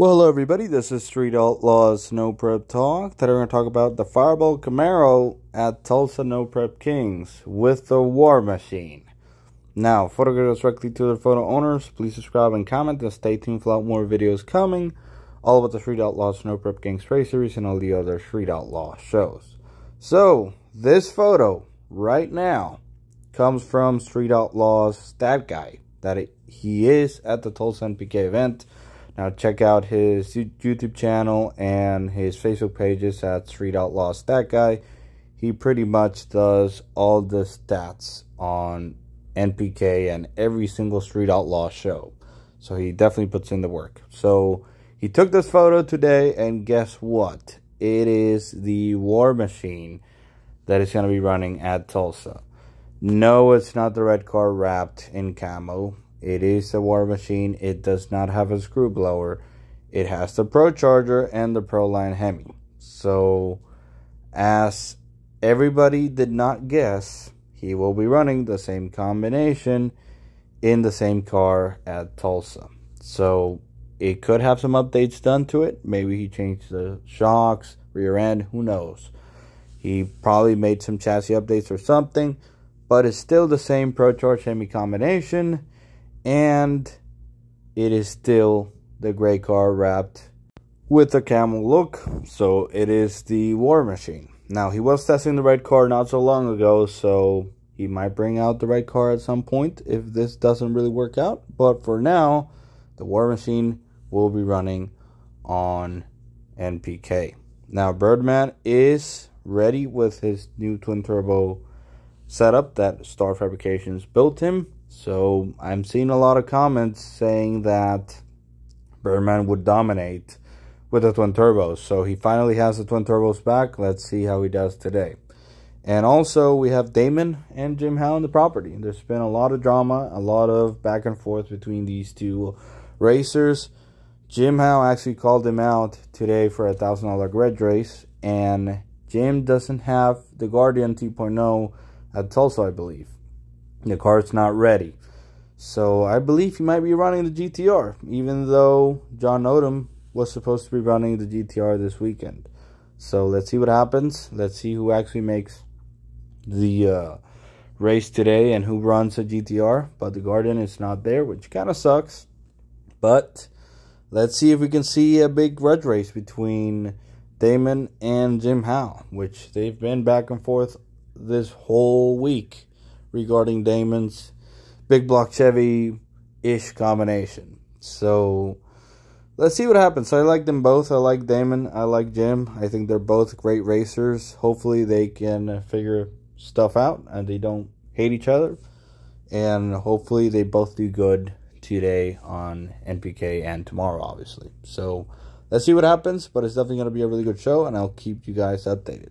Well, hello everybody, this is Street Outlaws No Prep Talk. Today we're going to talk about the Fireball Camaro at Tulsa No Prep Kings with the War Machine. Now, photo goes directly to the photo owners. Please subscribe and comment and stay tuned for a lot more videos coming. All about the Street Outlaws No Prep Kings race series and all the other Street Outlaw shows. So, this photo right now comes from Street Outlaws Stat Guy. That it, he is at the Tulsa NPK event. Now check out his YouTube channel and his Facebook pages at Street Outlaws Stat Guy. He pretty much does all the stats on NPK and every single Street Outlaw show. So he definitely puts in the work. So he took this photo today and guess what? It is the War Machine that is going to be running at Tulsa. No, it's not the red car wrapped in camo. It is a War Machine. It does not have a screw blower. It has the Pro Charger and the Pro Line Hemi. So, as everybody did not guess, he will be running the same combination in the same car at Tulsa. So, it could have some updates done to it. Maybe he changed the shocks, rear end, who knows. He probably made some chassis updates or something, but it's still the same Pro Charge Hemi combination and it is still the gray car wrapped with a camel look so it is the war machine. Now he was testing the red car not so long ago so he might bring out the red car at some point if this doesn't really work out. But for now the war machine will be running on npk now birdman is ready with his new twin turbo setup that star fabrications built him so I'm seeing a lot of comments saying that Birdman would dominate with the twin turbos. So he finally has the twin turbos back. Let's see how he does today. And also we have Damon and Jim Howe in the property. There's been a lot of drama, a lot of back and forth between these two racers. Jim Howe actually called him out today for a thousand dollar grudge race, and Jim doesn't have the Guardian 2.0 at Tulsa, I believe. The car's not ready. So I believe he might be running the GTR, even though John Odom was supposed to be running the GTR this weekend. So let's see what happens. Let's see who actually makes the uh, race today and who runs the GTR. But the Guardian is not there, which kind of sucks. But let's see if we can see a big grudge race between Damon and Jim Howe, which they've been back and forth this whole week regarding Damon's big block Chevy ish combination. So let's see what happens. So I like them both. I like Damon. I like Jim. I think they're both great racers. Hopefully they can figure stuff out and they don't hate each other. And hopefully they both do good today on NPK and tomorrow, obviously. So let's see what happens. But it's definitely going to be a really good show and I'll keep you guys updated.